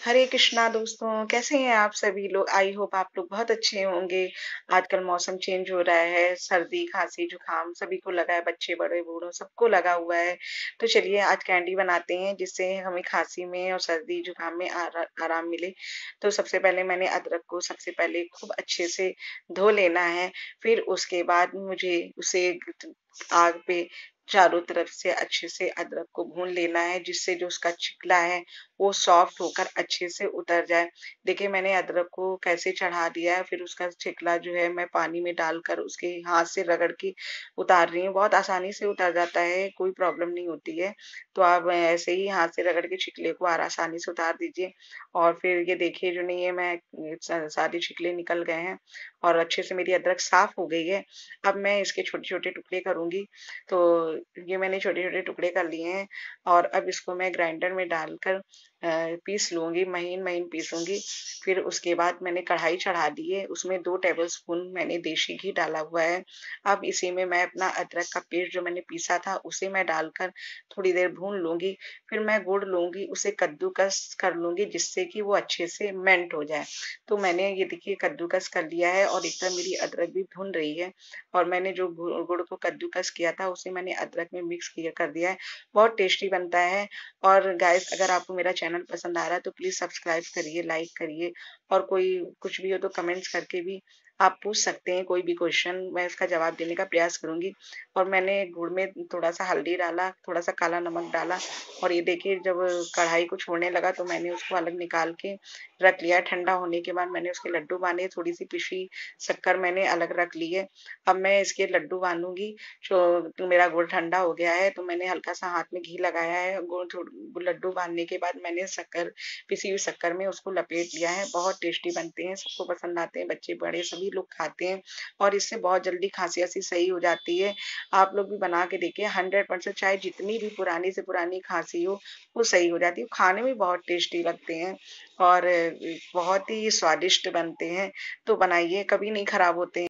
हरे कृष्णा दोस्तों कैसे हैं आप सभी लोग? आई होप आप लोग बहुत अच्छे होंगे। आजकल मौसम चेंज हो रहा है सर्दी खांसी जुकाम सभी को लगा है बच्चे बड़े बूढ़ों सबको लगा हुआ है। तो चलिए आज कैंडी बनाते हैं जिससे हमें खांसी में और सर्दी जुकाम में आरा, आराम मिले। तो सबसे पहले मैंने अदरक को सबसे पहले खूब अच्छे से धो लेना है फिर उसके बाद मुझे उसे आग पे चारों तरफ़ से अच्छे से अदरक को भून लेना है, जिससे जो उसका चिकला है, वो सॉफ्ट होकर अच्छे से उतर जाए। देखिए, मैंने अदरक को कैसे चढ़ा दिया है, फिर उसका चिकला जो है मैं पानी में डालकर उसके हाथ से रगड़ के उतार रही हूँ। बहुत आसानी से उतर जाता है, कोई प्रॉब्लम नहीं होती है। तो आप ऐसे ही हाथ से रगड़ के छिकले को आसानी से उतार दीजिए। और फिर ये देखिए, जो नहीं है, मैं सारे छिकले निकल गए हैं और अच्छे से मेरी अदरक साफ़ हो गई है। अब मैं इसके छोटे छोटे टुकड़े करूँगी। तो ये मैंने छोटे छोटे टुकड़े कर लिए हैं और अब इसको मैं ग्राइंडर में डालकर पीस लूँगी, महीन महीन पीसूँगी। फिर उसके बाद मैंने कढ़ाई चढ़ा दी है। उसमें दो टेबल स्पून मैंने देशी घी डाला हुआ है। अब इसी में मैं अपना अदरक का पेस्ट जो मैंने पीसा था, उसे मैं डालकर थोड़ी देर भून लूँगी। फिर मैं गुड़ लूँगी, उसे कद्दूकस कर लूँगी जिससे कि वो अच्छे से मेंट हो जाए। तो मैंने ये देखिए कद्दूकस कर लिया है और एकदम मेरी अदरक भी भून रही है। और मैंने जो गुड़ को कद्दूकस किया था, उसे मैंने अदरक में मिक्स कर दिया है। बहुत टेस्टी बनता है। और गाइस अगर आपको मेरा पसंद आ रहा है तो प्लीज़ सब्सक्राइब करिए लाइक करिए और कोई कुछ भी हो तो कमेंट्स करके भी आप पूछ सकते हैं, कोई भी क्वेश्चन मैं इसका जवाब देने का प्रयास करूँगी। और मैंने गुड़ में थोड़ा सा हल्दी डाला थोड़ा सा काला नमक डाला और ये देखिए, जब कढ़ाई को छोड़ने लगा तो मैंने उसको अलग निकाल के रख लिया। ठंडा होने के बाद मैंने उसके लड्डू बांधे थोड़ी सी पिसी शक्कर मैंने अलग रख ली है। अब मैं इसके लड्डू बांधूँगी, जो मेरा गुड़ ठंडा हो गया है तो मैंने हल्का सा हाथ में घी लगाया है। गुड़ लड्डू बांधने के बाद मैंने शक्कर, पिसी हुई शक्कर में उसको लपेट लिया है। बहुत टेस्टी बनते हैं, सबको पसंद आते हैं, बच्चे, बड़े सभी सभी लोग खाते हैं और इससे बहुत जल्दी खांसी ऐसी सही हो जाती है। आप लोग भी बना के देखिए हंड्रेड परसेंट चाहे जितनी भी पुरानी से पुरानी खांसी हो, वो सही हो जाती है। खाने में बहुत टेस्टी लगते हैं और बहुत ही स्वादिष्ट बनते हैं। तो बनाइए, कभी नहीं खराब होते। हैं